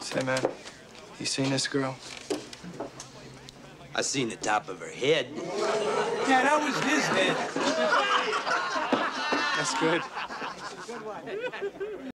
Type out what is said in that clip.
Say, man, you seen this girl? I seen the top of her head. Yeah, that was his head. That's good.